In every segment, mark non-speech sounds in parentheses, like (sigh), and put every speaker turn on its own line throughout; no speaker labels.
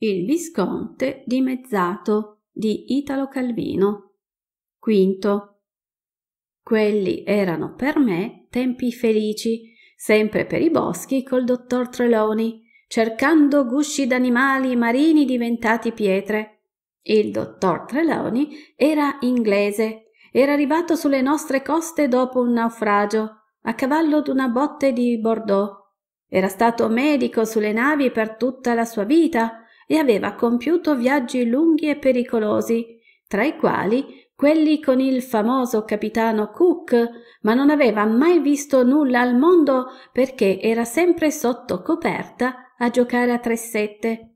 Il Visconte dimezzato di Italo Calvino. Quinto. Quelli erano per me tempi felici, sempre per i boschi col dottor Treloni, cercando gusci d'animali marini diventati pietre. Il dottor Treloni era inglese, era arrivato sulle nostre coste dopo un naufragio, a cavallo d'una botte di Bordeaux. Era stato medico sulle navi per tutta la sua vita e aveva compiuto viaggi lunghi e pericolosi, tra i quali quelli con il famoso capitano Cook, ma non aveva mai visto nulla al mondo perché era sempre sotto coperta a giocare a tre sette.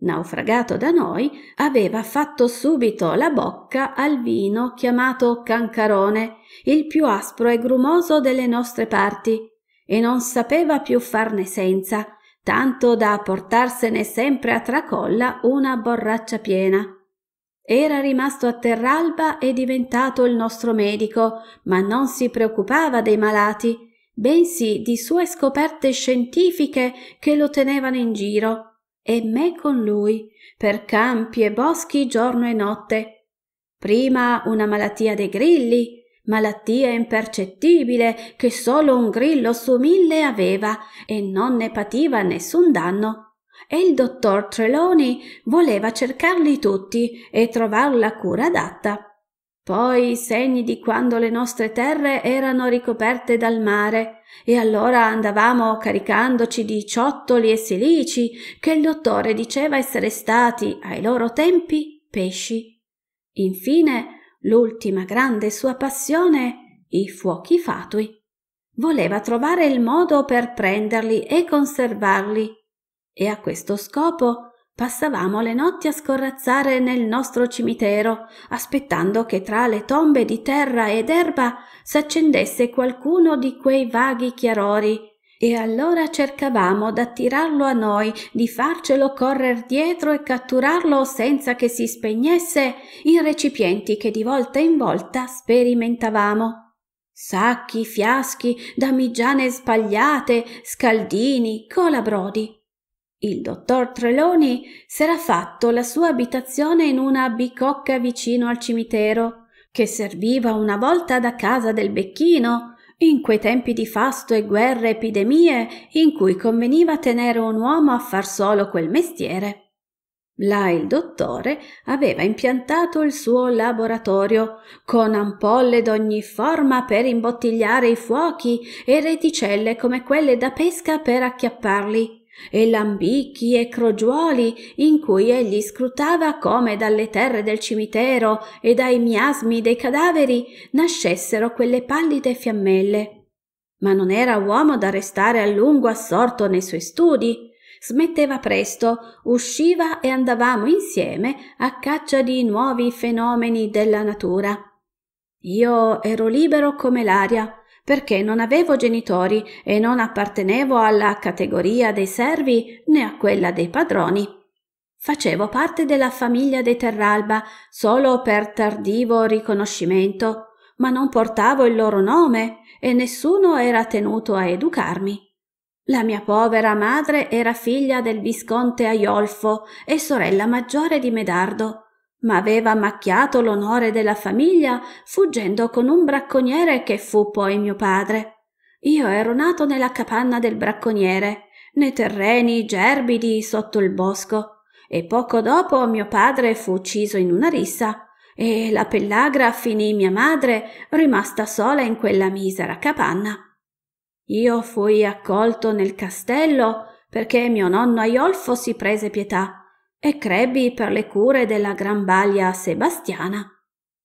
Naufragato da noi, aveva fatto subito la bocca al vino chiamato cancarone, il più aspro e grumoso delle nostre parti, e non sapeva più farne senza, tanto da portarsene sempre a tracolla una borraccia piena. Era rimasto a Terralba e diventato il nostro medico, ma non si preoccupava dei malati, bensì di sue scoperte scientifiche che lo tenevano in giro, e me con lui, per campi e boschi giorno e notte. Prima una malattia dei grilli, malattia impercettibile che solo un grillo su mille aveva e non ne pativa nessun danno e il dottor Trelawney voleva cercarli tutti e trovar la cura adatta. Poi segni di quando le nostre terre erano ricoperte dal mare e allora andavamo caricandoci di ciottoli e silici che il dottore diceva essere stati ai loro tempi pesci. Infine, l'ultima grande sua passione, i fuochi fatui. Voleva trovare il modo per prenderli e conservarli e a questo scopo passavamo le notti a scorrazzare nel nostro cimitero, aspettando che tra le tombe di terra ed erba s'accendesse qualcuno di quei vaghi chiarori, e allora cercavamo d'attirarlo a noi, di farcelo correr dietro e catturarlo senza che si spegnesse in recipienti che di volta in volta sperimentavamo. Sacchi, fiaschi, damigiane spagliate, scaldini, colabrodi. Il dottor Treloni s'era fatto la sua abitazione in una bicocca vicino al cimitero, che serviva una volta da casa del becchino, in quei tempi di fasto e guerre e epidemie in cui conveniva tenere un uomo a far solo quel mestiere. Là il dottore aveva impiantato il suo laboratorio, con ampolle d'ogni forma per imbottigliare i fuochi e reticelle come quelle da pesca per acchiapparli e lambicchi e crogiuoli in cui egli scrutava come dalle terre del cimitero e dai miasmi dei cadaveri nascessero quelle pallide fiammelle. Ma non era uomo da restare a lungo assorto nei suoi studi. Smetteva presto, usciva e andavamo insieme a caccia di nuovi fenomeni della natura. Io ero libero come l'aria, perché non avevo genitori e non appartenevo alla categoria dei servi né a quella dei padroni. Facevo parte della famiglia dei Terralba solo per tardivo riconoscimento, ma non portavo il loro nome e nessuno era tenuto a educarmi. La mia povera madre era figlia del visconte Aiolfo e sorella maggiore di Medardo, ma aveva macchiato l'onore della famiglia fuggendo con un bracconiere che fu poi mio padre. Io ero nato nella capanna del bracconiere, nei terreni gerbidi sotto il bosco, e poco dopo mio padre fu ucciso in una rissa, e la pellagra finì mia madre rimasta sola in quella misera capanna. Io fui accolto nel castello perché mio nonno Aiolfo si prese pietà e crebbi per le cure della gran balia sebastiana.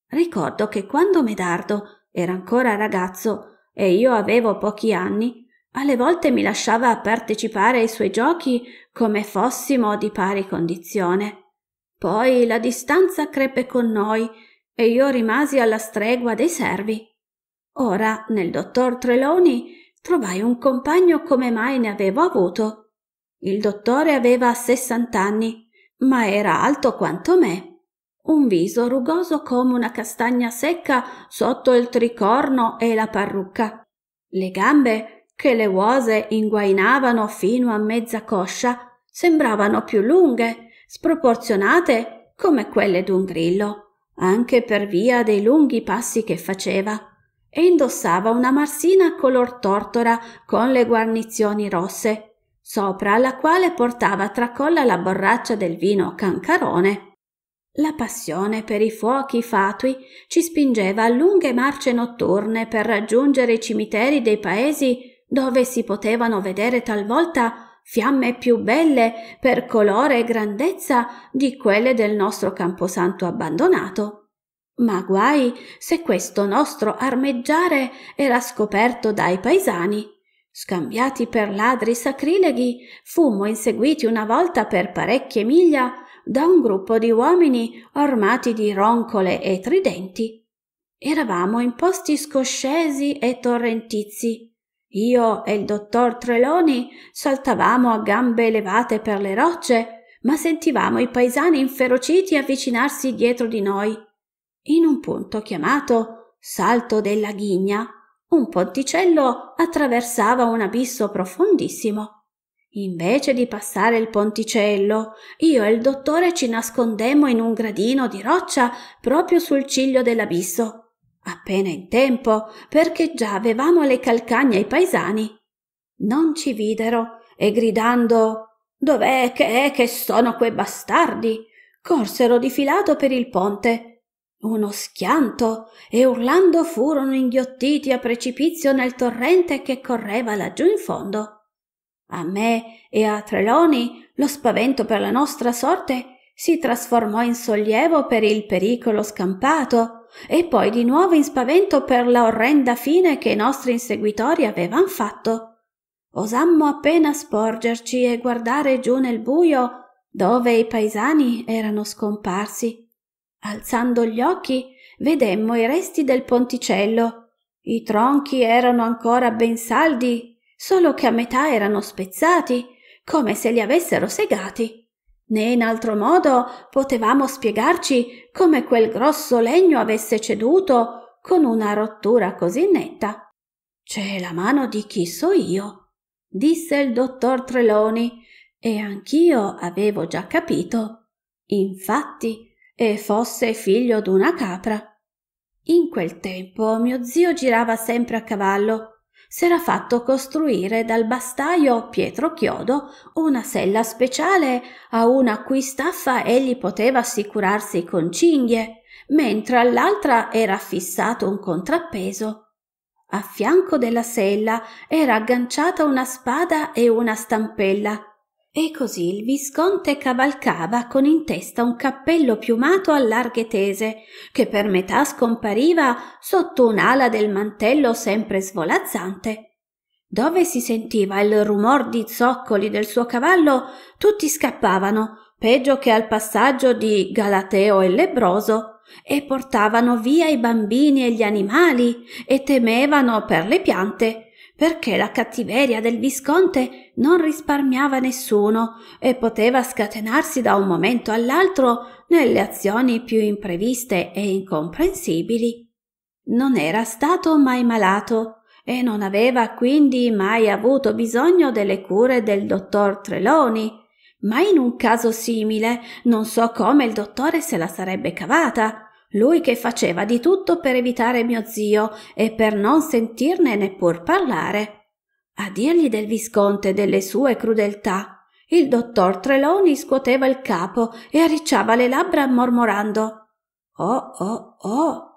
Ricordo che quando Medardo era ancora ragazzo e io avevo pochi anni, alle volte mi lasciava partecipare ai suoi giochi come fossimo di pari condizione. Poi la distanza crebbe con noi e io rimasi alla stregua dei servi. Ora, nel dottor Treloni, trovai un compagno come mai ne avevo avuto. Il dottore aveva sessant'anni ma era alto quanto me, un viso rugoso come una castagna secca sotto il tricorno e la parrucca, le gambe che le uose inguainavano fino a mezza coscia sembravano più lunghe, sproporzionate come quelle d'un grillo, anche per via dei lunghi passi che faceva, e indossava una marsina color tortora con le guarnizioni rosse, sopra la quale portava tracolla la borraccia del vino cancarone. La passione per i fuochi fatui ci spingeva a lunghe marce notturne per raggiungere i cimiteri dei paesi dove si potevano vedere talvolta fiamme più belle per colore e grandezza di quelle del nostro camposanto abbandonato. Ma guai se questo nostro armeggiare era scoperto dai paesani. Scambiati per ladri sacrileghi, fummo inseguiti una volta per parecchie miglia da un gruppo di uomini armati di roncole e tridenti. Eravamo in posti scoscesi e torrentizi. Io e il dottor Treloni saltavamo a gambe levate per le rocce, ma sentivamo i paesani inferociti avvicinarsi dietro di noi. In un punto chiamato Salto della Ghigna, un ponticello attraversava un abisso profondissimo. Invece di passare il ponticello, io e il dottore ci nascondemmo in un gradino di roccia proprio sul ciglio dell'abisso, appena in tempo, perché già avevamo le calcagne ai paesani. Non ci videro e gridando Dov'è che è che sono quei bastardi? corsero di filato per il ponte. Uno schianto e urlando furono inghiottiti a precipizio nel torrente che correva laggiù in fondo. A me e a Treloni lo spavento per la nostra sorte si trasformò in sollievo per il pericolo scampato e poi di nuovo in spavento per la orrenda fine che i nostri inseguitori avevan fatto. Osammo appena sporgerci e guardare giù nel buio dove i paesani erano scomparsi. Alzando gli occhi vedemmo i resti del ponticello. I tronchi erano ancora ben saldi solo che a metà erano spezzati, come se li avessero segati. Né in altro modo potevamo spiegarci come quel grosso legno avesse ceduto con una rottura così netta. C'è la mano di chi so io, disse il dottor Treloni, e anch'io avevo già capito. Infatti, e fosse figlio d'una capra. In quel tempo mio zio girava sempre a cavallo s'era fatto costruire dal bastaio Pietro Chiodo una sella speciale a una cui staffa egli poteva assicurarsi con cinghie, mentre all'altra era fissato un contrappeso. A fianco della sella era agganciata una spada e una stampella e così il visconte cavalcava con in testa un cappello piumato a larghe tese, che per metà scompariva sotto un'ala del mantello sempre svolazzante. Dove si sentiva il rumor di zoccoli del suo cavallo, tutti scappavano, peggio che al passaggio di Galateo e Lebroso, e portavano via i bambini e gli animali, e temevano per le piante, perché la cattiveria del visconte non risparmiava nessuno e poteva scatenarsi da un momento all'altro nelle azioni più impreviste e incomprensibili. Non era stato mai malato e non aveva quindi mai avuto bisogno delle cure del dottor Treloni, ma in un caso simile non so come il dottore se la sarebbe cavata, lui che faceva di tutto per evitare mio zio e per non sentirne neppur parlare. A dirgli del visconte e delle sue crudeltà, il dottor Treloni scuoteva il capo e arricciava le labbra mormorando Oh, oh, oh.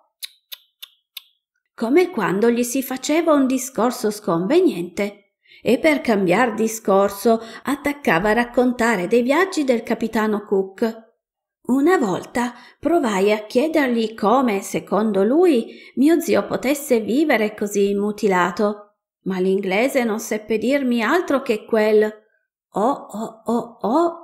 Come quando gli si faceva un discorso sconveniente e per cambiar discorso attaccava a raccontare dei viaggi del capitano Cook una volta provai a chiedergli come, secondo lui, mio zio potesse vivere così mutilato, ma l'inglese non seppe dirmi altro che quel oh oh oh oh.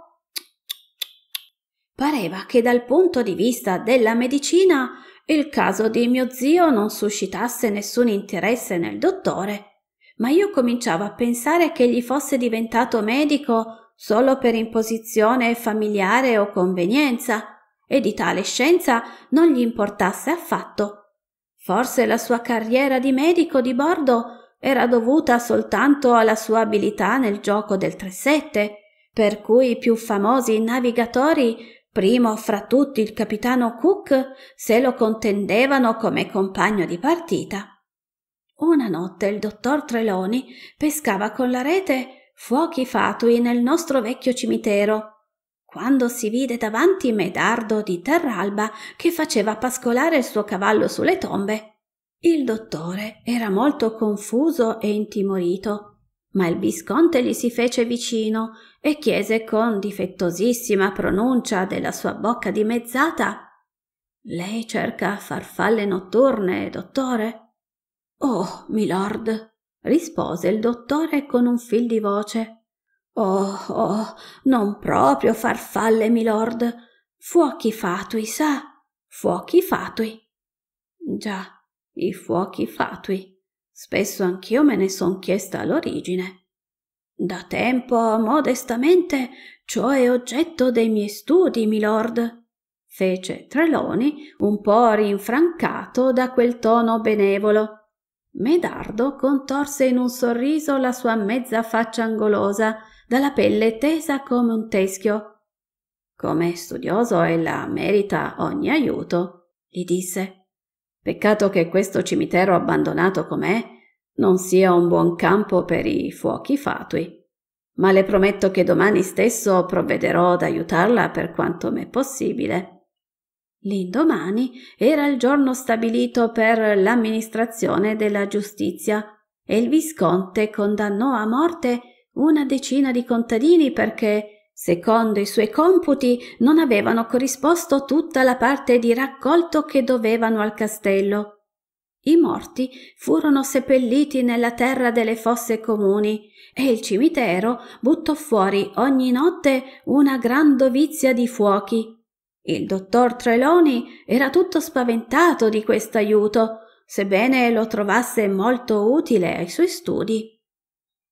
Pareva che dal punto di vista della medicina il caso di mio zio non suscitasse nessun interesse nel dottore, ma io cominciavo a pensare che gli fosse diventato medico solo per imposizione familiare o convenienza, e di tale scienza non gli importasse affatto. Forse la sua carriera di medico di bordo era dovuta soltanto alla sua abilità nel gioco del 3-7, per cui i più famosi navigatori, primo fra tutti il capitano Cook, se lo contendevano come compagno di partita. Una notte il dottor Treloni pescava con la rete fuochi fatui nel nostro vecchio cimitero, quando si vide davanti Medardo di Terralba che faceva pascolare il suo cavallo sulle tombe. Il dottore era molto confuso e intimorito, ma il visconte gli si fece vicino e chiese con difettosissima pronuncia della sua bocca dimezzata Lei cerca farfalle notturne, dottore? Oh, milord, rispose il dottore con un fil di voce. Oh, oh, non proprio farfalle, milord. Fuochi fatui, sa? Fuochi fatui. Già, i fuochi fatui. Spesso anch'io me ne son chiesta l'origine. Da tempo, modestamente, ciò è oggetto dei miei studi, milord fece Treloni un po' rinfrancato da quel tono benevolo. Medardo contorse in un sorriso la sua mezza faccia angolosa, dalla pelle tesa come un teschio. Come studioso ella merita ogni aiuto, gli disse. Peccato che questo cimitero abbandonato com'è non sia un buon campo per i fuochi fatui. Ma le prometto che domani stesso provvederò ad aiutarla per quanto m'è possibile. L'indomani era il giorno stabilito per l'amministrazione della giustizia e il visconte condannò a morte una decina di contadini perché, secondo i suoi computi, non avevano corrisposto tutta la parte di raccolto che dovevano al castello. I morti furono seppelliti nella terra delle fosse comuni e il cimitero buttò fuori ogni notte una gran dovizia di fuochi il dottor Treloni era tutto spaventato di questo aiuto, sebbene lo trovasse molto utile ai suoi studi.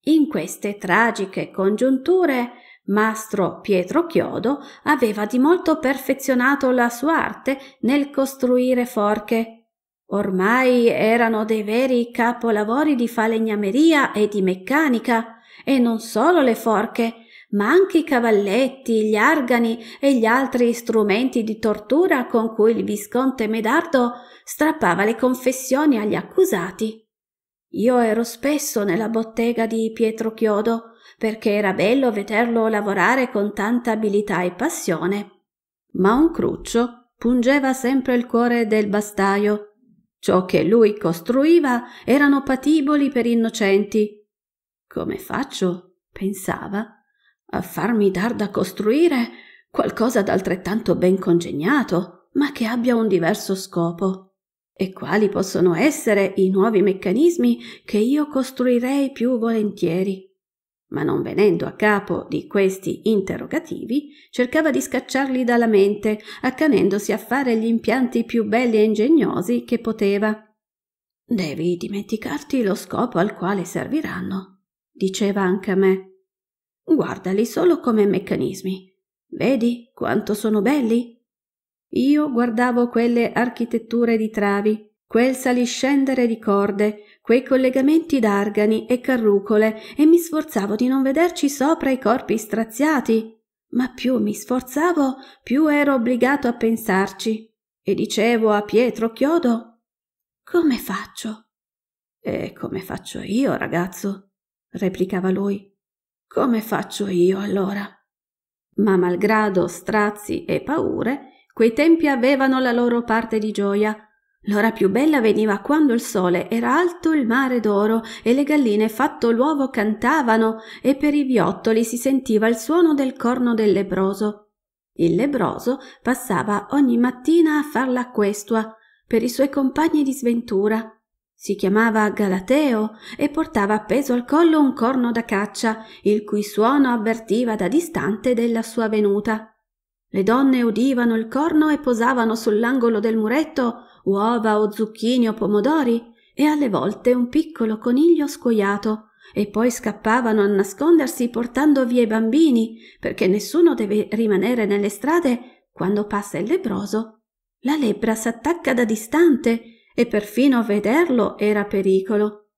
In queste tragiche congiunture, mastro Pietro Chiodo aveva di molto perfezionato la sua arte nel costruire forche. Ormai erano dei veri capolavori di falegnameria e di meccanica, e non solo le forche, ma anche i cavalletti, gli argani e gli altri strumenti di tortura con cui il visconte Medardo strappava le confessioni agli accusati. Io ero spesso nella bottega di Pietro Chiodo, perché era bello vederlo lavorare con tanta abilità e passione. Ma un cruccio pungeva sempre il cuore del bastaio. Ciò che lui costruiva erano patiboli per innocenti. Come faccio? pensava a farmi dar da costruire qualcosa d'altrettanto ben congegnato, ma che abbia un diverso scopo. E quali possono essere i nuovi meccanismi che io costruirei più volentieri? Ma non venendo a capo di questi interrogativi, cercava di scacciarli dalla mente, accanendosi a fare gli impianti più belli e ingegnosi che poteva. Devi dimenticarti lo scopo al quale serviranno, diceva anche a me. Guardali solo come meccanismi. Vedi quanto sono belli? Io guardavo quelle architetture di travi, quel saliscendere di corde, quei collegamenti d'argani e carrucole e mi sforzavo di non vederci sopra i corpi straziati. Ma più mi sforzavo, più ero obbligato a pensarci. E dicevo a Pietro Chiodo: Come faccio? E come faccio io, ragazzo? replicava lui. Come faccio io allora? Ma malgrado strazi e paure, quei tempi avevano la loro parte di gioia. L'ora più bella veniva quando il sole era alto il mare d'oro e le galline fatto l'uovo cantavano e per i viottoli si sentiva il suono del corno del lebroso. Il lebroso passava ogni mattina a far l'acquestua per i suoi compagni di sventura si chiamava Galateo e portava appeso al collo un corno da caccia, il cui suono avvertiva da distante della sua venuta. Le donne udivano il corno e posavano sull'angolo del muretto uova o zucchini o pomodori e alle volte un piccolo coniglio scoiato e poi scappavano a nascondersi portando via i bambini perché nessuno deve rimanere nelle strade quando passa il lebroso. La lebbra s'attacca da distante e perfino vederlo era pericolo.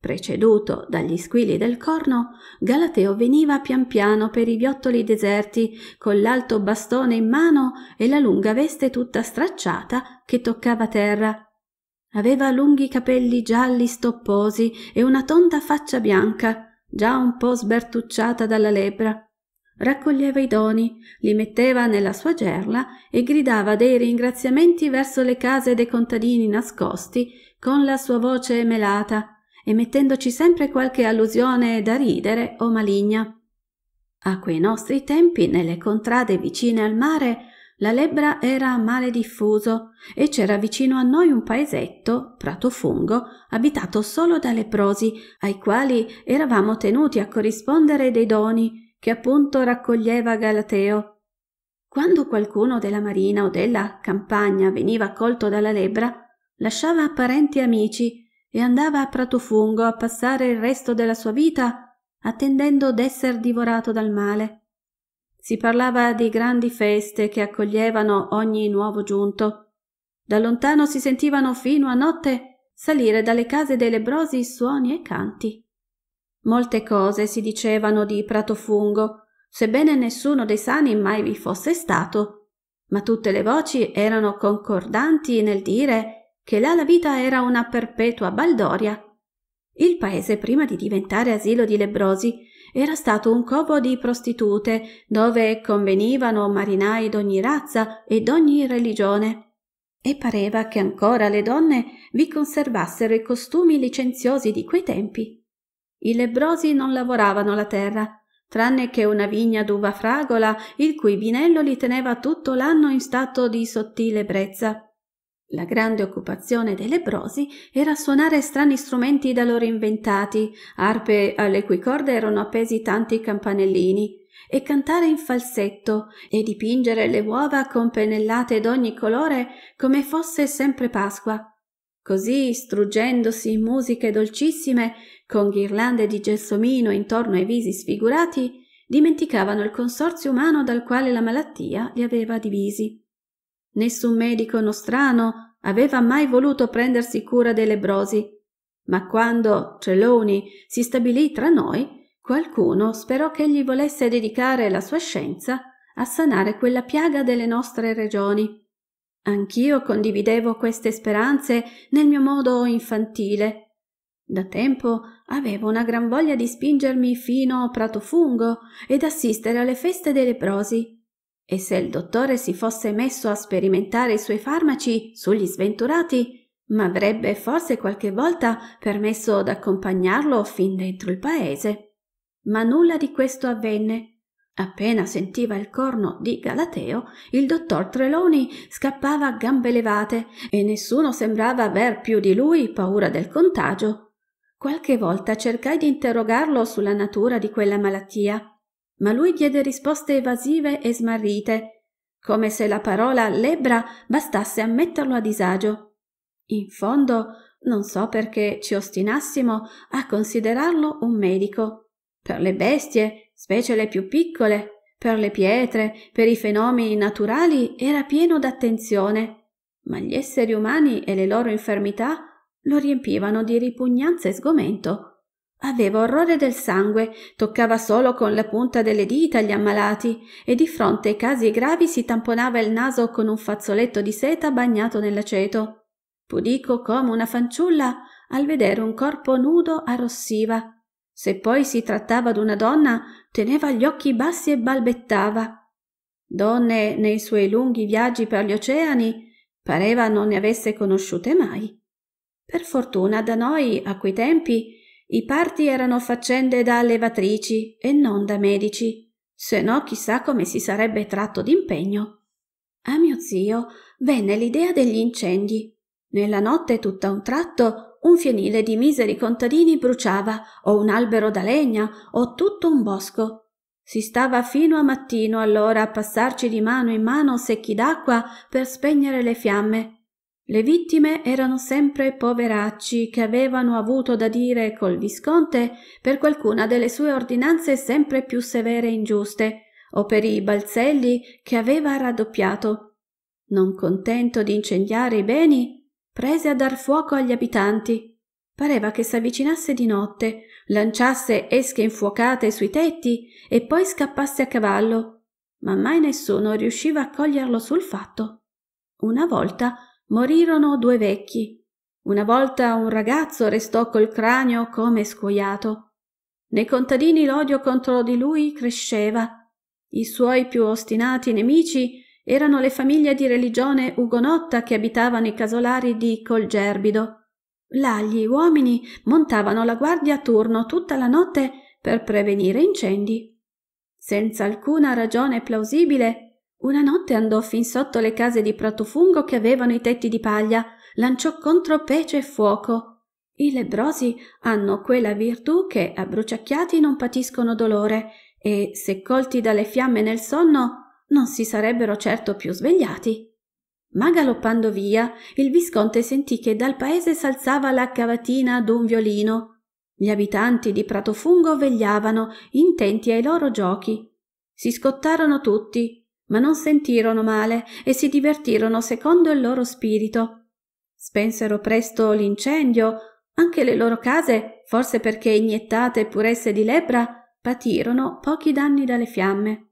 Preceduto dagli squilli del corno, Galateo veniva pian piano per i viottoli deserti, con l'alto bastone in mano e la lunga veste tutta stracciata che toccava terra. Aveva lunghi capelli gialli stopposi e una tonda faccia bianca, già un po' sbertucciata dalla lebbra. Raccoglieva i doni, li metteva nella sua gerla e gridava dei ringraziamenti verso le case dei contadini nascosti con la sua voce melata e mettendoci sempre qualche allusione da ridere o maligna. A quei nostri tempi, nelle contrade vicine al mare, la lebbra era male diffuso e c'era vicino a noi un paesetto, Prato Fungo, abitato solo da leprosi, ai quali eravamo tenuti a corrispondere dei doni che appunto raccoglieva Galateo. Quando qualcuno della marina o della campagna veniva colto dalla lebbra, lasciava parenti e amici e andava a Pratofungo a passare il resto della sua vita attendendo d'esser divorato dal male. Si parlava di grandi feste che accoglievano ogni nuovo giunto. Da lontano si sentivano fino a notte salire dalle case dei lebrosi suoni e canti. Molte cose si dicevano di Pratofungo, sebbene nessuno dei sani mai vi fosse stato, ma tutte le voci erano concordanti nel dire che là la vita era una perpetua baldoria. Il paese, prima di diventare asilo di lebrosi, era stato un covo di prostitute dove convenivano marinai d'ogni razza e d'ogni religione. E pareva che ancora le donne vi conservassero i costumi licenziosi di quei tempi. I lebrosi non lavoravano la terra, tranne che una vigna d'uva fragola, il cui vinello li teneva tutto l'anno in stato di sottile brezza. La grande occupazione dei lebrosi era suonare strani strumenti da loro inventati, arpe alle cui corde erano appesi tanti campanellini, e cantare in falsetto e dipingere le uova con pennellate d'ogni colore come fosse sempre Pasqua. Così, struggendosi in musiche dolcissime, con ghirlande di gelsomino intorno ai visi sfigurati, dimenticavano il consorzio umano dal quale la malattia li aveva divisi. Nessun medico nostrano aveva mai voluto prendersi cura dei lebrosi, ma quando Trelawney si stabilì tra noi, qualcuno sperò che egli volesse dedicare la sua scienza a sanare quella piaga delle nostre regioni. Anch'io condividevo queste speranze nel mio modo infantile. Da tempo avevo una gran voglia di spingermi fino a Pratofungo ed assistere alle feste dei leprosi e se il dottore si fosse messo a sperimentare i suoi farmaci sugli sventurati, m'avrebbe forse qualche volta permesso d'accompagnarlo fin dentro il paese. Ma nulla di questo avvenne. Appena sentiva il corno di Galateo, il dottor Treloni scappava a gambe levate e nessuno sembrava aver più di lui paura del contagio. Qualche volta cercai di interrogarlo sulla natura di quella malattia, ma lui diede risposte evasive e smarrite, come se la parola lebbra bastasse a metterlo a disagio. In fondo, non so perché ci ostinassimo a considerarlo un medico. Per le bestie, specie le più piccole, per le pietre, per i fenomeni naturali era pieno d'attenzione, ma gli esseri umani e le loro infermità lo riempivano di ripugnanza e sgomento. Aveva orrore del sangue, toccava solo con la punta delle dita gli ammalati e di fronte ai casi gravi si tamponava il naso con un fazzoletto di seta bagnato nell'aceto. Pudico come una fanciulla al vedere un corpo nudo arrossiva. Se poi si trattava d'una donna, teneva gli occhi bassi e balbettava. Donne nei suoi lunghi viaggi per gli oceani pareva non ne avesse conosciute mai. Per fortuna da noi, a quei tempi, i parti erano faccende da allevatrici e non da medici, se no chissà come si sarebbe tratto d'impegno. A mio zio venne l'idea degli incendi. Nella notte tutta un tratto un fienile di miseri contadini bruciava, o un albero da legna, o tutto un bosco. Si stava fino a mattino allora a passarci di mano in mano secchi d'acqua per spegnere le fiamme le vittime erano sempre poveracci che avevano avuto da dire col visconte per qualcuna delle sue ordinanze sempre più severe e ingiuste, o per i balzelli che aveva raddoppiato. Non contento di incendiare i beni, prese a dar fuoco agli abitanti. Pareva che s'avvicinasse di notte, lanciasse esche infuocate sui tetti e poi scappasse a cavallo, ma mai nessuno riusciva a coglierlo sul fatto. Una volta morirono due vecchi, una volta un ragazzo restò col cranio come scuoiato. Nei contadini l'odio contro di lui cresceva. I suoi più ostinati nemici erano le famiglie di religione ugonotta che abitavano i casolari di Colgerbido. Là gli uomini montavano la guardia a turno tutta la notte per prevenire incendi. Senza alcuna ragione plausibile, una notte andò fin sotto le case di Pratofungo che avevano i tetti di paglia, lanciò contro pece e fuoco. I lebrosi hanno quella virtù che a bruciacchiati non patiscono dolore e, se colti dalle fiamme nel sonno, non si sarebbero certo più svegliati. Ma galoppando via, il visconte sentì che dal paese s'alzava la cavatina d'un violino. Gli abitanti di Pratofungo vegliavano, intenti ai loro giochi. Si scottarono tutti, ma non sentirono male e si divertirono secondo il loro spirito. Spensero presto l'incendio, anche le loro case, forse perché iniettate puresse di lebbra, patirono pochi danni dalle fiamme.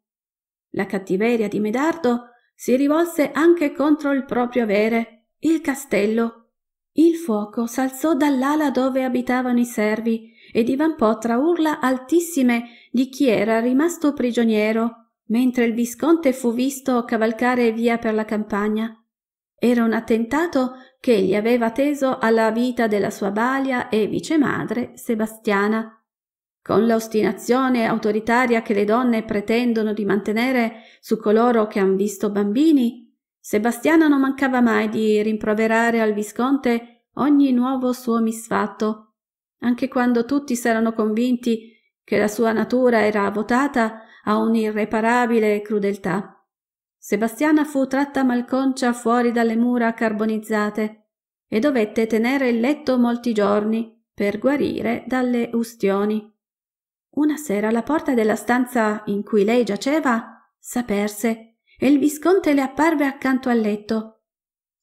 La cattiveria di Medardo si rivolse anche contro il proprio avere, il castello. Il fuoco s'alzò dall'ala dove abitavano i servi e divampò tra urla altissime di chi era rimasto prigioniero, mentre il visconte fu visto cavalcare via per la campagna. Era un attentato che gli aveva teso alla vita della sua balia e vicemadre Sebastiana con l'ostinazione autoritaria che le donne pretendono di mantenere su coloro che han visto bambini, Sebastiana non mancava mai di rimproverare al visconte ogni nuovo suo misfatto, anche quando tutti s'erano convinti che la sua natura era votata a un'irreparabile crudeltà. Sebastiana fu tratta malconcia fuori dalle mura carbonizzate e dovette tenere il letto molti giorni per guarire dalle ustioni. Una sera la porta della stanza in cui lei giaceva s'aperse e il visconte le apparve accanto al letto.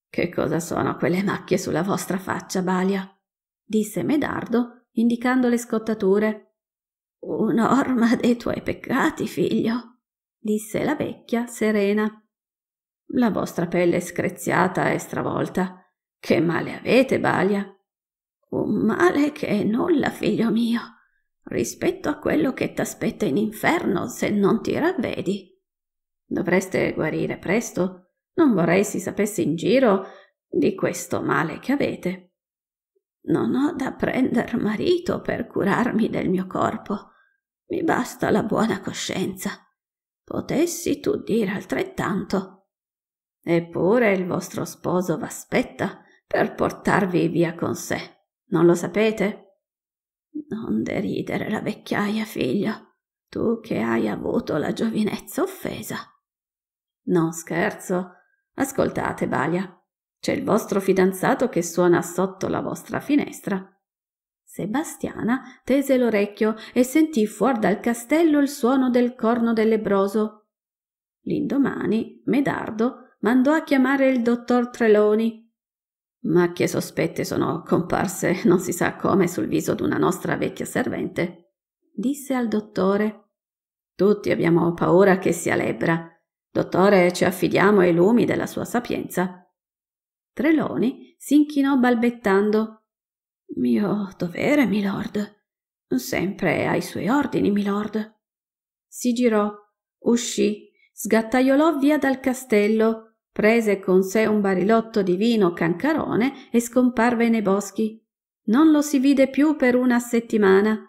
Che cosa sono quelle macchie sulla vostra faccia, Balia? disse Medardo, indicando le scottature. Un'orma (laughs) dei tuoi peccati, figlio, disse la vecchia serena. La vostra pelle è screziata e stravolta. Che male avete, Balia? Un male che è nulla, figlio mio rispetto a quello che t'aspetta in inferno se non ti ravvedi. Dovreste guarire presto. Non vorrei si sapesse in giro di questo male che avete. Non ho da prender marito per curarmi del mio corpo. Mi basta la buona coscienza. Potessi tu dire altrettanto. Eppure il vostro sposo v'aspetta per portarvi via con sé. Non lo sapete? Non deridere la vecchiaia, figlio, tu che hai avuto la giovinezza offesa. No, scherzo. Ascoltate, Balia. C'è il vostro fidanzato che suona sotto la vostra finestra. Sebastiana tese l'orecchio e sentì fuori dal castello il suono del corno del lebroso. L'indomani Medardo mandò a chiamare il dottor Treloni Macchie sospette sono comparse non si sa come sul viso d'una nostra vecchia servente. Disse al dottore. Tutti abbiamo paura che sia lebbra. Dottore, ci affidiamo ai lumi della sua sapienza. Treloni si inchinò balbettando. Mio dovere, milord. Sempre ai suoi ordini, milord. Si girò, uscì, sgattaiolò via dal castello prese con sé un barilotto di vino cancarone e scomparve nei boschi. Non lo si vide più per una settimana.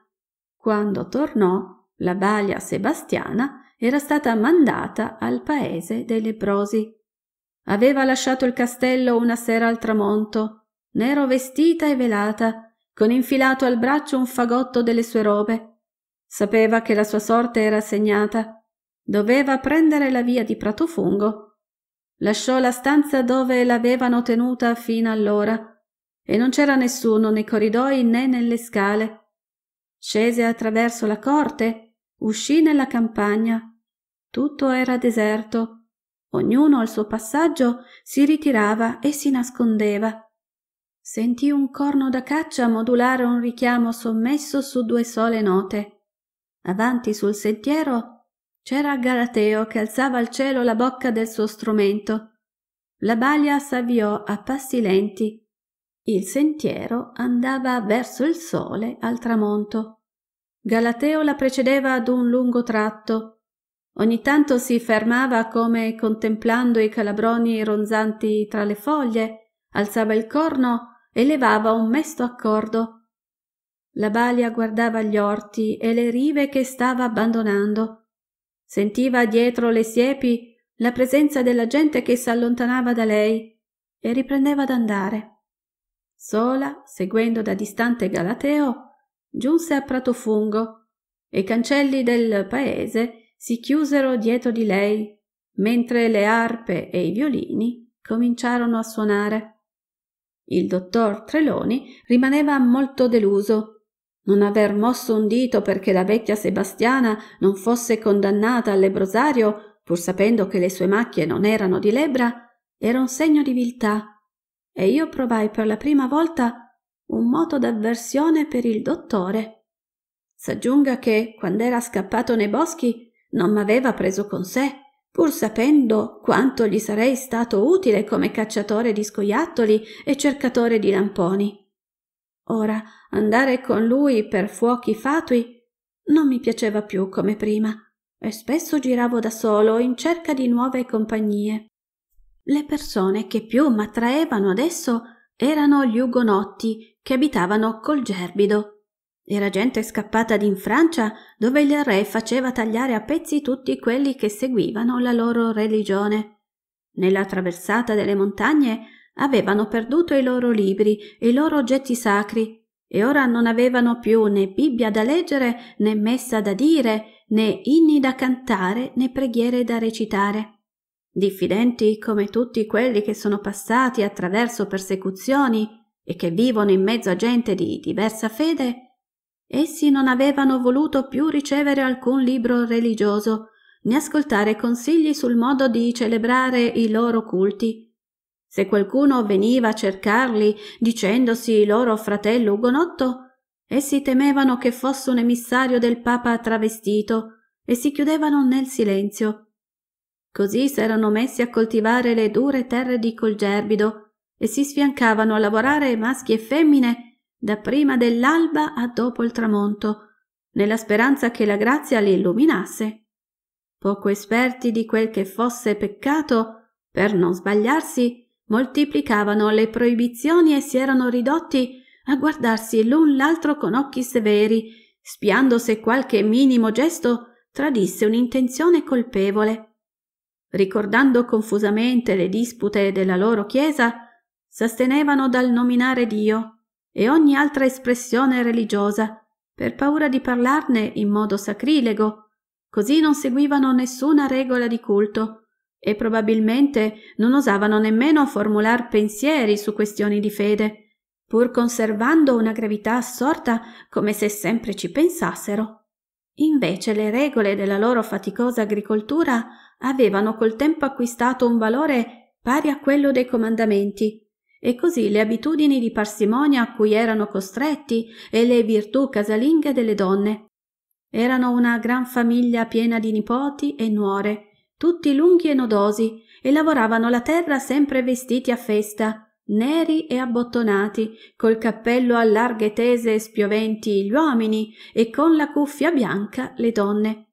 Quando tornò, la balia sebastiana era stata mandata al paese dei leprosi. Aveva lasciato il castello una sera al tramonto, nero vestita e velata, con infilato al braccio un fagotto delle sue robe. Sapeva che la sua sorte era segnata. Doveva prendere la via di Pratofungo Lasciò la stanza dove l'avevano tenuta fino allora e non c'era nessuno nei corridoi né nelle scale. Scese attraverso la corte, uscì nella campagna. Tutto era deserto. Ognuno al suo passaggio si ritirava e si nascondeva. Sentì un corno da caccia modulare un richiamo sommesso su due sole note. Avanti sul sentiero c'era Galateo che alzava al cielo la bocca del suo strumento. La balia s'avviò a passi lenti. Il sentiero andava verso il sole al tramonto. Galateo la precedeva ad un lungo tratto. Ogni tanto si fermava come contemplando i calabroni ronzanti tra le foglie, alzava il corno levava un mesto accordo. La balia guardava gli orti e le rive che stava abbandonando. Sentiva dietro le siepi la presenza della gente che s'allontanava da lei e riprendeva ad andare. Sola, seguendo da distante Galateo, giunse a Pratofungo e i cancelli del paese si chiusero dietro di lei, mentre le arpe e i violini cominciarono a suonare. Il dottor Treloni rimaneva molto deluso. Non aver mosso un dito perché la vecchia Sebastiana non fosse condannata al lebrosario, pur sapendo che le sue macchie non erano di lebbra, era un segno di viltà, e io provai per la prima volta un moto d'avversione per il dottore. S'aggiunga che, quando era scappato nei boschi, non m'aveva preso con sé, pur sapendo quanto gli sarei stato utile come cacciatore di scoiattoli e cercatore di lamponi. Ora andare con lui per fuochi fatui non mi piaceva più come prima e spesso giravo da solo in cerca di nuove compagnie. Le persone che più m'attraevano adesso erano gli ugonotti che abitavano col Gerbido era gente scappata in Francia dove il re faceva tagliare a pezzi tutti quelli che seguivano la loro religione. Nella traversata delle montagne avevano perduto i loro libri e i loro oggetti sacri e ora non avevano più né Bibbia da leggere, né messa da dire, né inni da cantare, né preghiere da recitare. Diffidenti come tutti quelli che sono passati attraverso persecuzioni e che vivono in mezzo a gente di diversa fede, Essi non avevano voluto più ricevere alcun libro religioso, né ascoltare consigli sul modo di celebrare i loro culti. Se qualcuno veniva a cercarli dicendosi loro fratello ugonotto, essi temevano che fosse un emissario del Papa travestito e si chiudevano nel silenzio. Così s'erano messi a coltivare le dure terre di Colgerbido e si sfiancavano a lavorare maschi e femmine da prima dell'alba a dopo il tramonto, nella speranza che la grazia li illuminasse. Poco esperti di quel che fosse peccato, per non sbagliarsi, moltiplicavano le proibizioni e si erano ridotti a guardarsi l'un l'altro con occhi severi, spiando se qualche minimo gesto tradisse un'intenzione colpevole. Ricordando confusamente le dispute della loro chiesa, s'astenevano dal nominare Dio e ogni altra espressione religiosa, per paura di parlarne in modo sacrilego, così non seguivano nessuna regola di culto e probabilmente non osavano nemmeno formular pensieri su questioni di fede, pur conservando una gravità assorta come se sempre ci pensassero. Invece le regole della loro faticosa agricoltura avevano col tempo acquistato un valore pari a quello dei comandamenti, e così le abitudini di parsimonia a cui erano costretti e le virtù casalinghe delle donne. Erano una gran famiglia piena di nipoti e nuore, tutti lunghi e nodosi, e lavoravano la terra sempre vestiti a festa, neri e abbottonati, col cappello a larghe tese spioventi gli uomini e con la cuffia bianca le donne.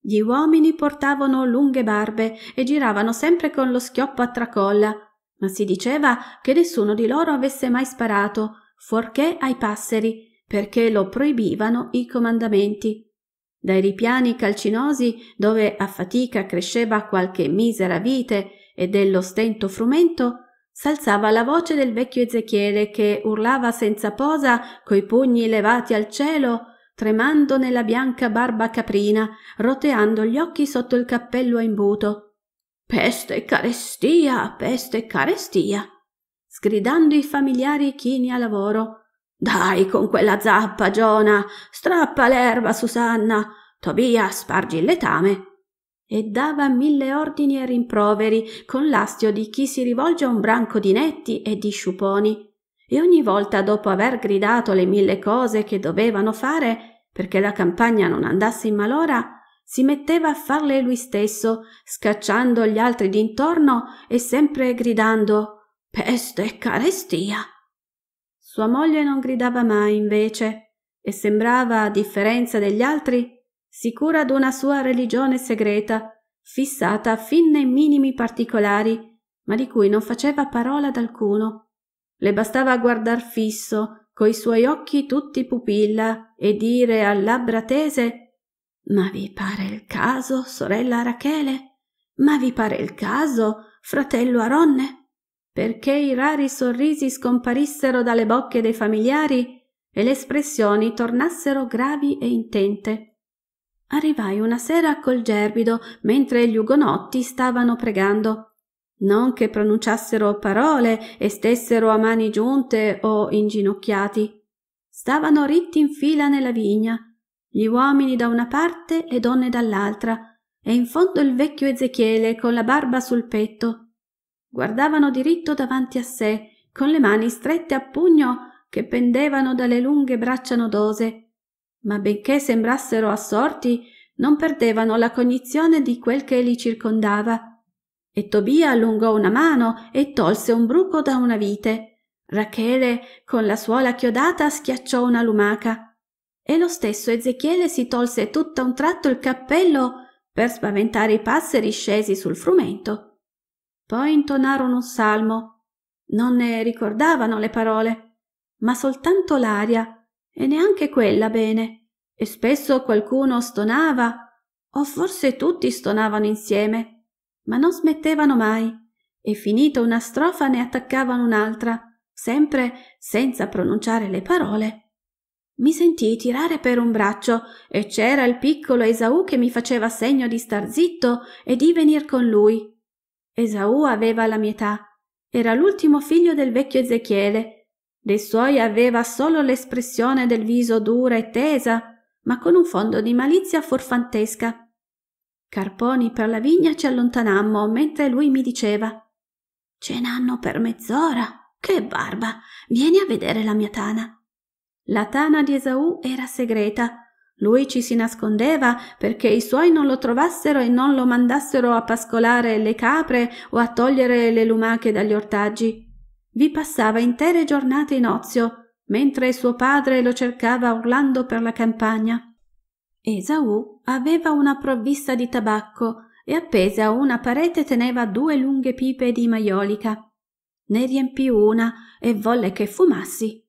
Gli uomini portavano lunghe barbe e giravano sempre con lo schioppo a tracolla, ma si diceva che nessuno di loro avesse mai sparato, fuorché ai passeri, perché lo proibivano i comandamenti. Dai ripiani calcinosi, dove a fatica cresceva qualche misera vite e dello stento frumento, s'alzava la voce del vecchio Ezechiele che urlava senza posa, coi pugni levati al cielo, tremando nella bianca barba caprina, roteando gli occhi sotto il cappello a imbuto. Peste e carestia, peste e carestia, sgridando i familiari chini a lavoro. Dai con quella zappa, Giona, strappa l'erba, Susanna, Tobia, spargi il letame. E dava mille ordini e rimproveri con l'astio di chi si rivolge a un branco di netti e di sciuponi. e ogni volta dopo aver gridato le mille cose che dovevano fare perché la campagna non andasse in malora, si metteva a farle lui stesso, scacciando gli altri d'intorno e sempre gridando Peste e carestia. Sua moglie non gridava mai, invece, e sembrava, a differenza degli altri, sicura d'una sua religione segreta, fissata fin nei minimi particolari, ma di cui non faceva parola ad alcuno. Le bastava guardar fisso, coi suoi occhi tutti pupilla, e dire a labbra tese Ma vi pare il caso, sorella Rachele? Ma vi pare il caso, fratello Aronne? Perché i rari sorrisi scomparissero dalle bocche dei familiari e le espressioni tornassero gravi e intente. Arrivai una sera col gerbido mentre gli ugonotti stavano pregando. Non che pronunciassero parole e stessero a mani giunte o inginocchiati. Stavano ritti in fila nella vigna, gli uomini da una parte, le donne dall'altra, e in fondo il vecchio Ezechiele con la barba sul petto. Guardavano diritto davanti a sé, con le mani strette a pugno che pendevano dalle lunghe braccia nodose ma benché sembrassero assorti, non perdevano la cognizione di quel che li circondava. E Tobia allungò una mano e tolse un bruco da una vite. Rachele, con la suola chiodata, schiacciò una lumaca. E lo stesso Ezechiele si tolse tutto a un tratto il cappello per spaventare i passeri scesi sul frumento. Poi intonarono un salmo. Non ne ricordavano le parole, ma soltanto l'aria e neanche quella bene, e spesso qualcuno stonava, o forse tutti stonavano insieme, ma non smettevano mai, e finita una strofa ne attaccavano un'altra, sempre senza pronunciare le parole. Mi sentii tirare per un braccio e c'era il piccolo Esaù che mi faceva segno di star zitto e di venir con lui. Esaù aveva la mia età, era l'ultimo figlio del vecchio Ezechiele dei suoi aveva solo l'espressione del viso dura e tesa, ma con un fondo di malizia forfantesca. Carponi per la vigna ci allontanammo mentre lui mi diceva Ce n'hanno per mezz'ora. Che barba! Vieni a vedere la mia tana. La tana di Esaù era segreta. Lui ci si nascondeva perché i suoi non lo trovassero e non lo mandassero a pascolare le capre o a togliere le lumache dagli ortaggi. Vi passava intere giornate in ozio, mentre suo padre lo cercava urlando per la campagna. Esaù aveva una provvista di tabacco e appesa a una parete teneva due lunghe pipe di maiolica. Ne riempì una e volle che fumassi.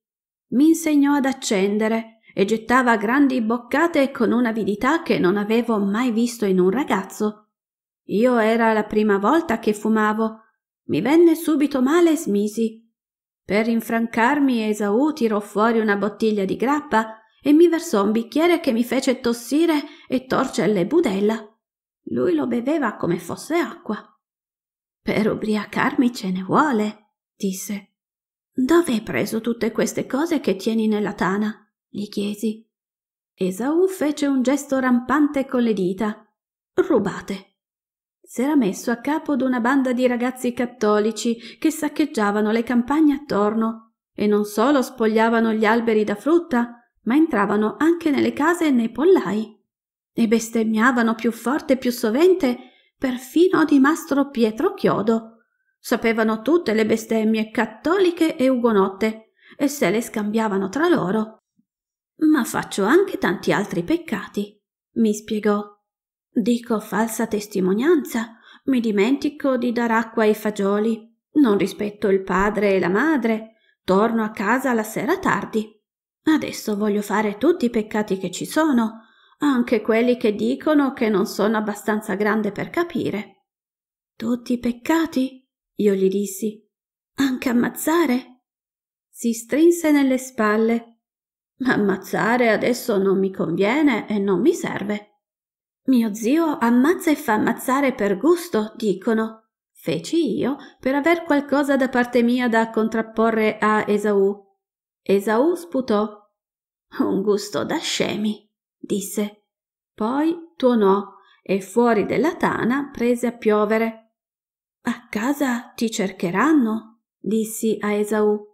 Mi insegnò ad accendere e gettava grandi boccate con un'avidità che non avevo mai visto in un ragazzo. Io era la prima volta che fumavo mi venne subito male e smisi. Per rinfrancarmi Esaù tirò fuori una bottiglia di grappa e mi versò un bicchiere che mi fece tossire e torcere budella. Lui lo beveva come fosse acqua. Per ubriacarmi ce ne vuole, disse. Dove hai preso tutte queste cose che tieni nella tana? gli chiesi. Esaù fece un gesto rampante con le dita. Rubate s'era messo a capo d'una banda di ragazzi cattolici che saccheggiavano le campagne attorno e non solo spogliavano gli alberi da frutta, ma entravano anche nelle case e nei pollai e bestemmiavano più forte e più sovente perfino di mastro Pietro Chiodo. Sapevano tutte le bestemmie cattoliche e ugonotte e se le scambiavano tra loro. Ma faccio anche tanti altri peccati, mi spiegò. Dico falsa testimonianza, mi dimentico di dar acqua ai fagioli, non rispetto il padre e la madre, torno a casa la sera tardi. Adesso voglio fare tutti i peccati che ci sono, anche quelli che dicono che non sono abbastanza grande per capire. Tutti i peccati? Io gli dissi. Anche ammazzare? Si strinse nelle spalle. Ammazzare adesso non mi conviene e non mi serve. Mio zio ammazza e fa ammazzare per gusto, dicono. Feci io per aver qualcosa da parte mia da contrapporre a Esaù. Esaù sputò. Un gusto da scemi, disse. Poi tuonò e fuori della tana prese a piovere. A casa ti cercheranno, dissi a Esaù.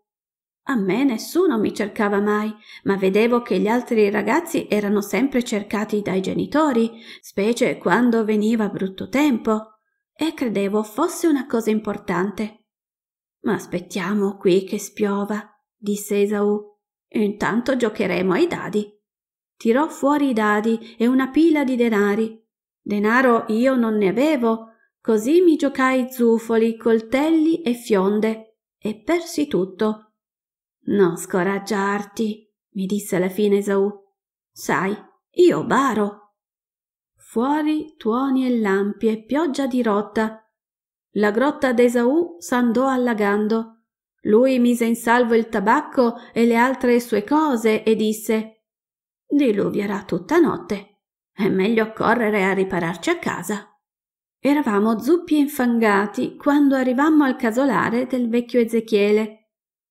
A me nessuno mi cercava mai, ma vedevo che gli altri ragazzi erano sempre cercati dai genitori, specie quando veniva brutto tempo, e credevo fosse una cosa importante. Ma aspettiamo qui che spiova, disse Esaù. Intanto giocheremo ai dadi. Tirò fuori i dadi e una pila di denari. Denaro io non ne avevo, così mi giocai zufoli, coltelli e fionde, e persi tutto non scoraggiarti, mi disse alla fine Esaù. Sai, io baro. Fuori tuoni e lampi e pioggia di rotta. La grotta d'Esaù s'andò allagando. Lui mise in salvo il tabacco e le altre sue cose e disse Diluvierà tutta notte. È meglio correre a ripararci a casa. Eravamo zuppi e infangati quando arrivammo al casolare del vecchio Ezechiele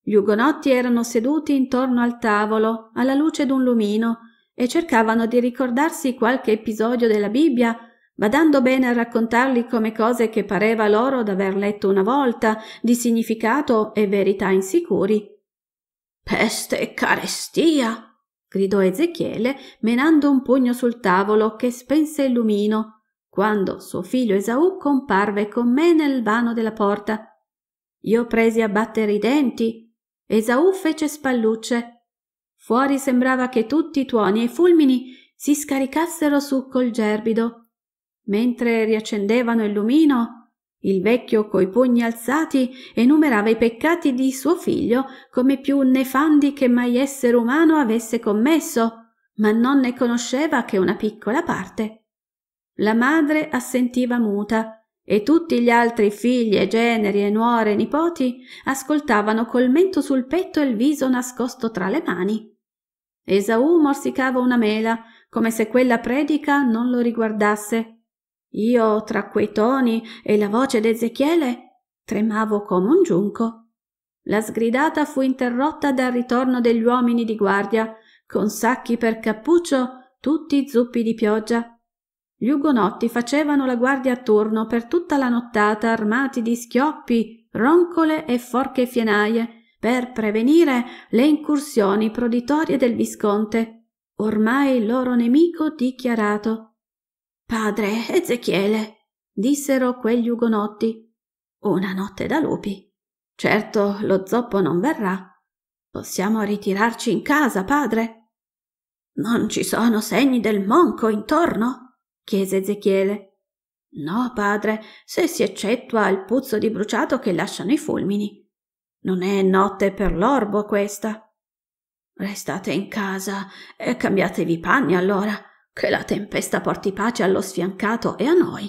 gli ugonotti erano seduti intorno al tavolo, alla luce d'un lumino, e cercavano di ricordarsi qualche episodio della Bibbia, badando bene a raccontarli come cose che pareva loro d'aver letto una volta, di significato e verità insicuri. Peste e carestia! gridò Ezechiele, menando un pugno sul tavolo che spense il lumino, quando suo figlio Esaù comparve con me nel vano della porta. Io presi a battere i denti, Esaù fece spallucce. Fuori sembrava che tutti i tuoni e i fulmini si scaricassero su col gerbido. Mentre riaccendevano il lumino, il vecchio coi pugni alzati enumerava i peccati di suo figlio come più nefandi che mai essere umano avesse commesso, ma non ne conosceva che una piccola parte. La madre assentiva muta, e tutti gli altri figli e generi e nuore e nipoti ascoltavano col mento sul petto e il viso nascosto tra le mani. Esaù morsicava una mela, come se quella predica non lo riguardasse. Io, tra quei toni e la voce d'Ezechiele, tremavo come un giunco. La sgridata fu interrotta dal ritorno degli uomini di guardia, con sacchi per cappuccio, tutti zuppi di pioggia. Gli ugonotti facevano la guardia a turno per tutta la nottata armati di schioppi, roncole e forche fienaie per prevenire le incursioni proditorie del visconte, ormai loro nemico dichiarato. Padre Ezechiele, dissero quegli ugonotti, una notte da lupi. Certo lo zoppo non verrà. Possiamo ritirarci in casa, padre? Non ci sono segni del monco intorno? Chiese Ezechiele. No, padre, se si eccettua il puzzo di bruciato che lasciano i fulmini. Non è notte per l'orbo questa. Restate in casa e cambiatevi i panni allora, che la tempesta porti pace allo sfiancato e a noi.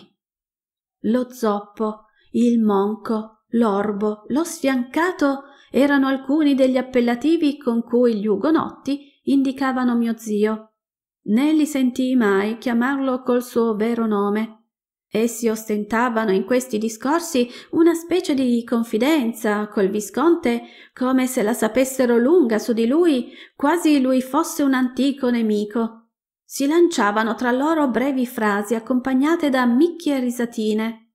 Lo zoppo, il monco, l'orbo, lo sfiancato erano alcuni degli appellativi con cui gli ugonotti indicavano mio zio né li sentii mai chiamarlo col suo vero nome. Essi ostentavano in questi discorsi una specie di confidenza col visconte, come se la sapessero lunga su di lui, quasi lui fosse un antico nemico. Si lanciavano tra loro brevi frasi accompagnate da micchie risatine.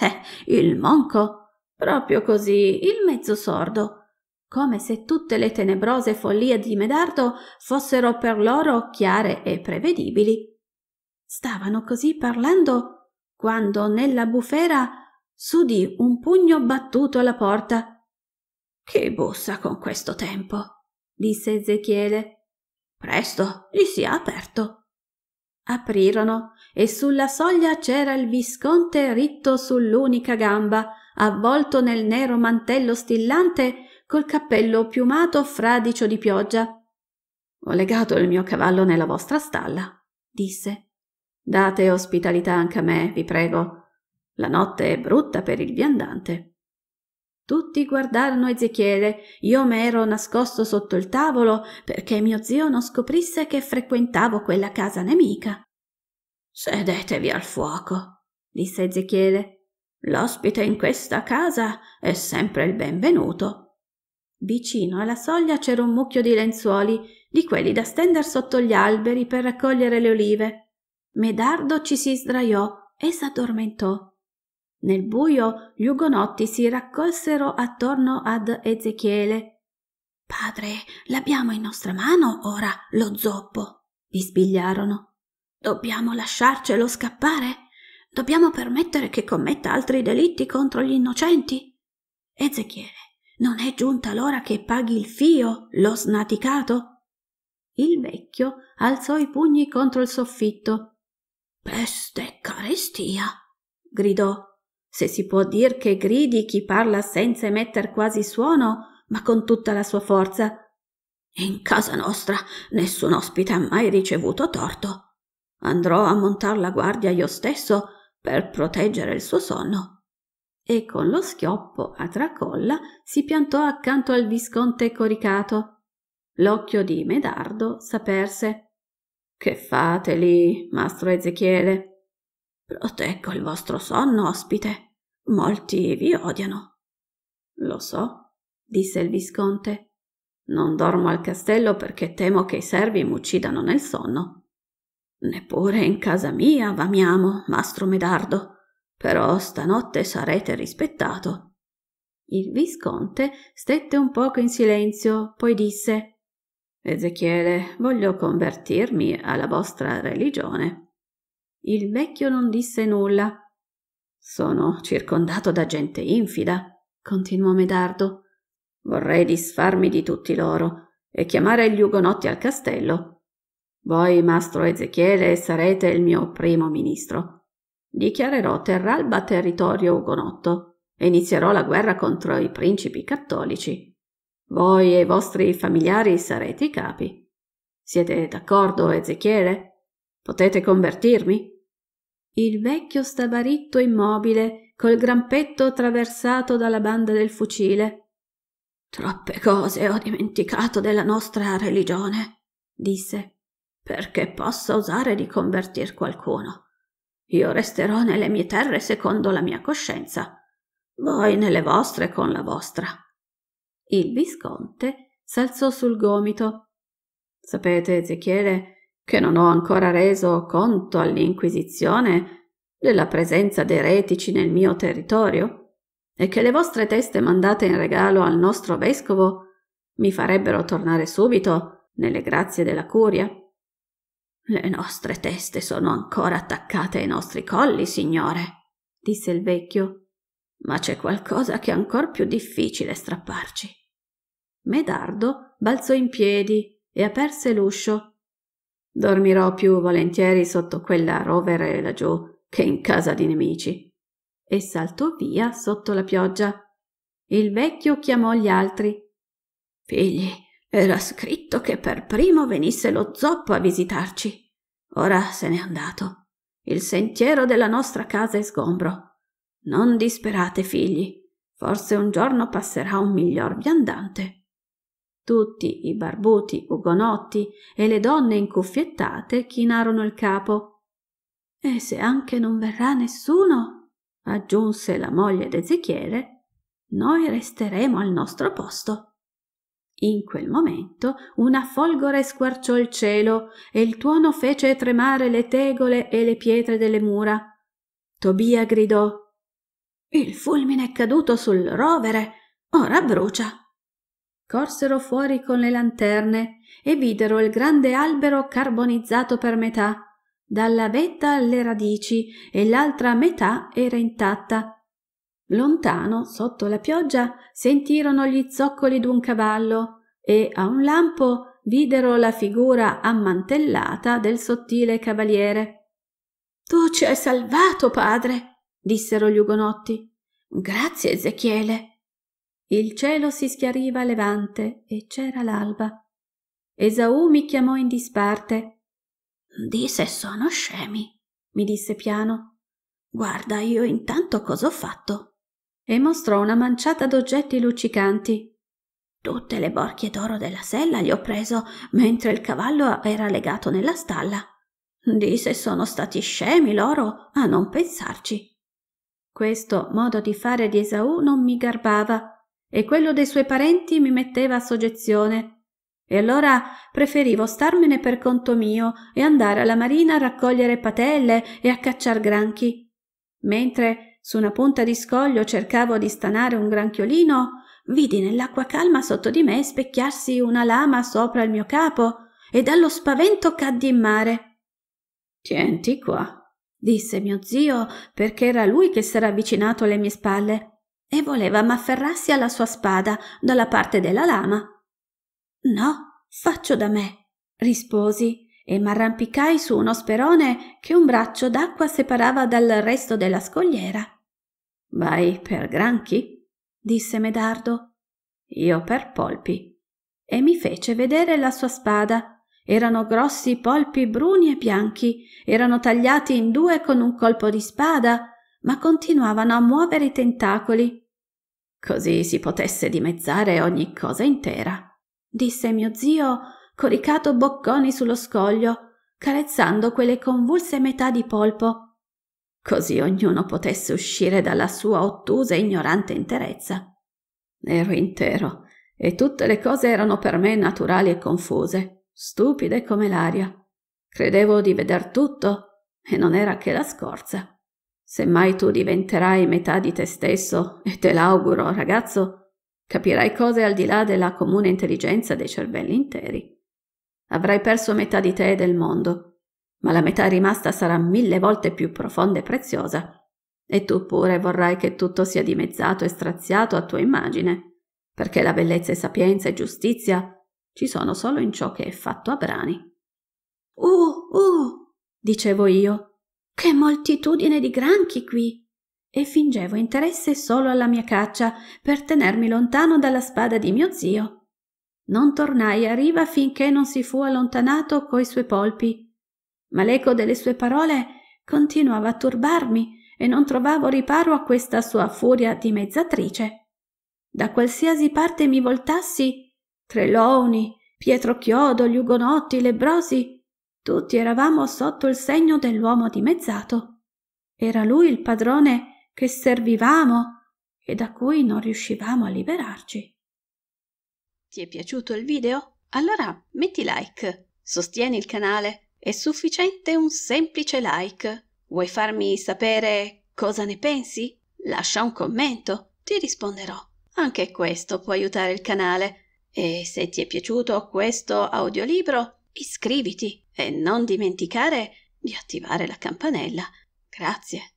Eh, (laughs) il monco. Proprio così, il mezzo sordo come se tutte le tenebrose follie di Medardo fossero per loro chiare e prevedibili. Stavano così parlando quando nella bufera s'udì un pugno battuto alla porta. Che bussa con questo tempo, disse Ezechiele. Presto gli sia aperto. Aprirono e sulla soglia c'era il visconte ritto sull'unica gamba, avvolto nel nero mantello stillante col cappello piumato fradicio di pioggia. Ho legato il mio cavallo nella vostra stalla, disse. Date ospitalità anche a me, vi prego. La notte è brutta per il viandante. Tutti guardarono Ezechiele, io m'ero nascosto sotto il tavolo perché mio zio non scoprisse che frequentavo quella casa nemica. Sedetevi al fuoco, disse Ezechiele. L'ospite in questa casa è sempre il benvenuto. Vicino alla soglia c'era un mucchio di lenzuoli, di quelli da stender sotto gli alberi per raccogliere le olive. Medardo ci si sdraiò e s'addormentò. Nel buio gli ugonotti si raccolsero attorno ad Ezechiele. Padre, l'abbiamo in nostra mano ora lo zoppo, bisbigliarono. Dobbiamo lasciarcelo scappare? Dobbiamo permettere che commetta altri delitti contro gli innocenti? Ezechiele, non è giunta l'ora che paghi il fio, lo snaticato? Il vecchio alzò i pugni contro il soffitto. Peste carestia! gridò. Se si può dir che gridi chi parla senza emetter quasi suono, ma con tutta la sua forza. In casa nostra nessun ospite ha mai ricevuto torto. Andrò a montar la guardia io stesso per proteggere il suo sonno. E con lo schioppo a tracolla si piantò accanto al visconte coricato. L'occhio di Medardo s'aperse. Che fate lì, mastro Ezechiele? Proteggo il vostro sonno, ospite. Molti vi odiano. Lo so, disse il visconte. Non dormo al castello perché temo che i servi m'uccidano nel sonno. Neppure in casa mia vamiamo, mastro Medardo, però stanotte sarete rispettato. Il visconte stette un poco in silenzio, poi disse Ezechiele, voglio convertirmi alla vostra religione. Il vecchio non disse nulla. Sono circondato da gente infida, continuò Medardo. Vorrei disfarmi di tutti loro e chiamare gli ugonotti al castello. Voi, mastro Ezechiele, sarete il mio primo ministro. Dichiarerò Terralba territorio ugonotto e inizierò la guerra contro i principi cattolici. Voi e i vostri familiari sarete i capi. Siete d'accordo, Ezechiele? Potete convertirmi? Il vecchio stava ritto immobile, col gran petto traversato dalla banda del fucile Troppe cose ho dimenticato della nostra religione, disse, perché possa osare di convertir qualcuno. Io resterò nelle mie terre secondo la mia coscienza, voi nelle vostre con la vostra. Il visconte s'alzò sul gomito. Sapete, Ezechiele, che non ho ancora reso conto all'Inquisizione della presenza d'eretici nel mio territorio? e che le vostre teste mandate in regalo al nostro vescovo mi farebbero tornare subito nelle grazie della curia? Le nostre teste sono ancora attaccate ai nostri colli, signore, disse il vecchio, ma c'è qualcosa che è ancor più difficile strapparci. Medardo balzò in piedi e aperse l'uscio. Dormirò più volentieri sotto quella rovere laggiù che in casa di nemici e saltò via sotto la pioggia. Il vecchio chiamò gli altri. Figli, era scritto che per primo venisse lo zoppo a visitarci. Ora se n'è andato. Il sentiero della nostra casa è sgombro. Non disperate, figli. Forse un giorno passerà un miglior viandante. Tutti i barbuti ugonotti e le donne incuffiettate chinarono il capo. E se anche non verrà nessuno? aggiunse la moglie d'Ezechiele, noi resteremo al nostro posto. In quel momento una folgore squarciò il cielo e il tuono fece tremare le tegole e le pietre delle mura. Tobia gridò Il fulmine è caduto sul rovere, ora brucia. Corsero fuori con le lanterne e videro il grande albero carbonizzato per metà dalla vetta alle radici e l'altra metà era intatta. Lontano, sotto la pioggia, sentirono gli zoccoli d'un cavallo e a un lampo videro la figura ammantellata del sottile cavaliere. Tu ci hai salvato, padre, dissero gli ugonotti. Grazie, Ezechiele. Il cielo si schiariva a levante e c'era l'alba. Esaù mi chiamò in disparte di se sono scemi, mi disse piano. Guarda io intanto cosa ho fatto. E mostrò una manciata d'oggetti luccicanti. Tutte le borchie d'oro della sella gli ho preso mentre il cavallo era legato nella stalla. Di se sono stati scemi loro a non pensarci. Questo modo di fare di Esaù non mi garbava e quello dei suoi parenti mi metteva a soggezione e allora preferivo starmene per conto mio e andare alla marina a raccogliere patelle e a cacciar granchi. Mentre su una punta di scoglio cercavo di stanare un granchiolino, vidi nell'acqua calma sotto di me specchiarsi una lama sopra il mio capo e dallo spavento caddi in mare. Tienti qua, disse mio zio, perché era lui che s'era avvicinato alle mie spalle e voleva m'afferrassi alla sua spada dalla parte della lama. No, faccio da me, risposi e m'arrampicai su uno sperone che un braccio d'acqua separava dal resto della scogliera. Vai per granchi? disse Medardo. Io per polpi. E mi fece vedere la sua spada. Erano grossi polpi bruni e bianchi, erano tagliati in due con un colpo di spada, ma continuavano a muovere i tentacoli. Così si potesse dimezzare ogni cosa intera, disse mio zio coricato bocconi sullo scoglio, carezzando quelle convulse metà di polpo, così ognuno potesse uscire dalla sua ottusa e ignorante interezza. Ero intero e tutte le cose erano per me naturali e confuse, stupide come l'aria. Credevo di veder tutto e non era che la scorza. Se mai tu diventerai metà di te stesso, e te l'auguro, ragazzo, capirai cose al di là della comune intelligenza dei cervelli interi. Avrai perso metà di te e del mondo, ma la metà rimasta sarà mille volte più profonda e preziosa. E tu pure vorrai che tutto sia dimezzato e straziato a tua immagine, perché la bellezza e sapienza e giustizia ci sono solo in ciò che è fatto a brani. Uh, uh, dicevo io, che moltitudine di granchi qui! E fingevo interesse solo alla mia caccia per tenermi lontano dalla spada di mio zio. Non tornai a riva finché non si fu allontanato coi suoi polpi, ma l'eco delle sue parole continuava a turbarmi e non trovavo riparo a questa sua furia dimezzatrice. Da qualsiasi parte mi voltassi, Treloni, Pietro Chiodo, gli ugonotti, lebrosi, tutti eravamo sotto il segno dell'uomo dimezzato. Era lui il padrone che servivamo e da cui non riuscivamo a liberarci.
Ti è piaciuto il video? Allora metti like, sostieni il canale. È sufficiente un semplice like. Vuoi farmi sapere cosa ne pensi? Lascia un commento, ti risponderò. Anche questo può aiutare il canale. E se ti è piaciuto questo audiolibro, iscriviti e non dimenticare di attivare la campanella. Grazie.